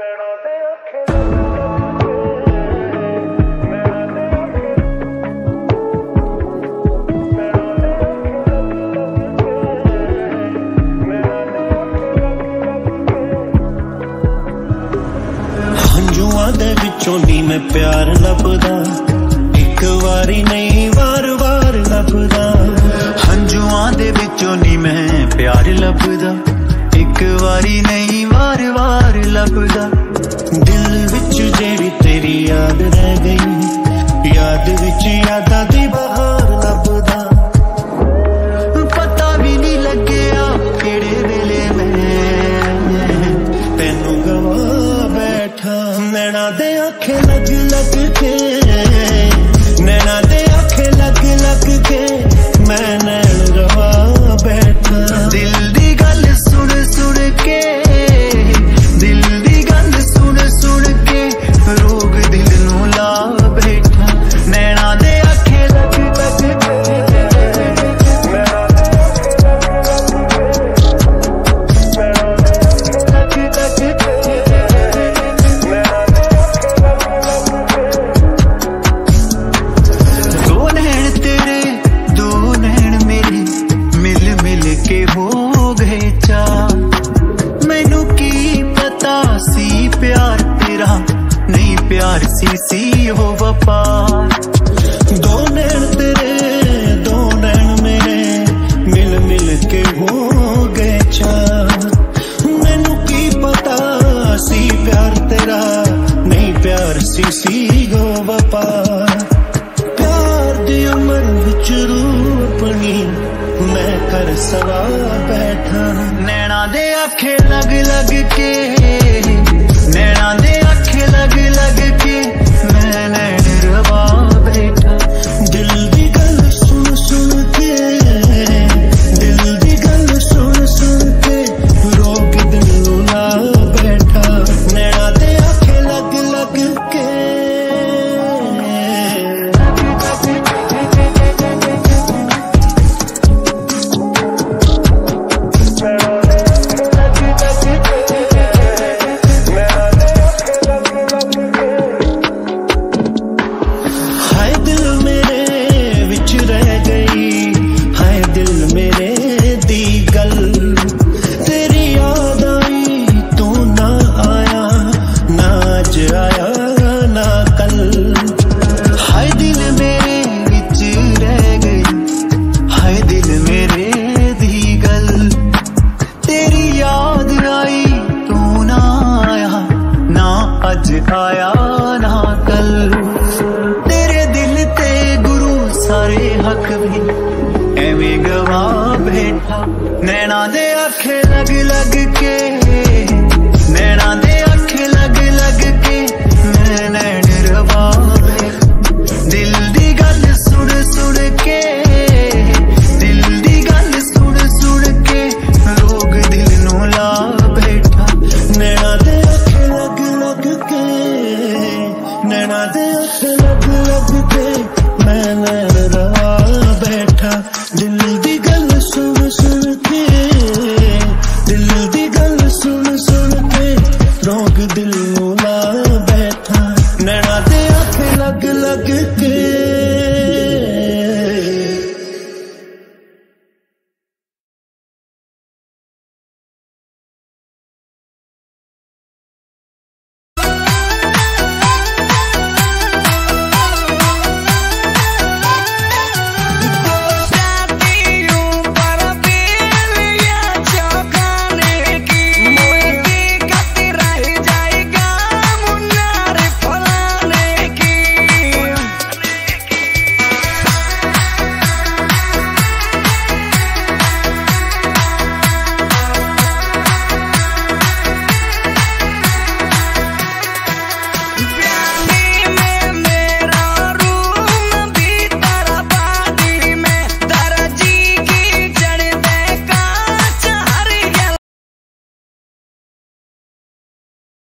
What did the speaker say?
ਹੰਝੂਆਂ ਦੇ ਵਿੱਚੋਂ ਨਹੀਂ ਮੈਂ ਪਿਆਰ ਲੱਭਦਾ। ਇੱਕ ਵਾਰੀ ਨਹੀਂ ਵਾਰ-ਵਾਰ ਲੱਭਦਾ। ਨਸ਼ਾ ਮੈਨੂੰ ਕੀ ਪਤਾ ਸੀ ਪਿਆਰ ਤੇਰਾ? ਨਹੀਂ ਪਿਆਰ ਸੀ ਸੀ ਹੋ ਵਫਾ ਕਰ ਸਵਾ ਬੈਠਾ। ਨੈਣਾ ਦੇ ਆਖੇ ਲਗ ਲਗ ਕੇ, ਨੈਣਾ ਦੇ ਆਖੇ ਲਗ ਲਗ ਕੇ। ਅੱਜ ਨਾ ਕੱਲ ਤੇਰੇ ਦਿਲ ਤੇ ਗੁਰੂ ਸਾਰੇ ਹੱਕ ਵੀ। ਐਵੇਂ ਗਵਾ ਬੈਠਾ। ਨੈਣਾ ਦੇ ਅੱਖ ਲਗ ਲਗ ਕੇ। ਨੈਣਾ ਦੇ ਲੱਗ ਲੱਗ ਤੇ ਮੈਂ ਲੜ ਰਹਾ ਬੈਠ।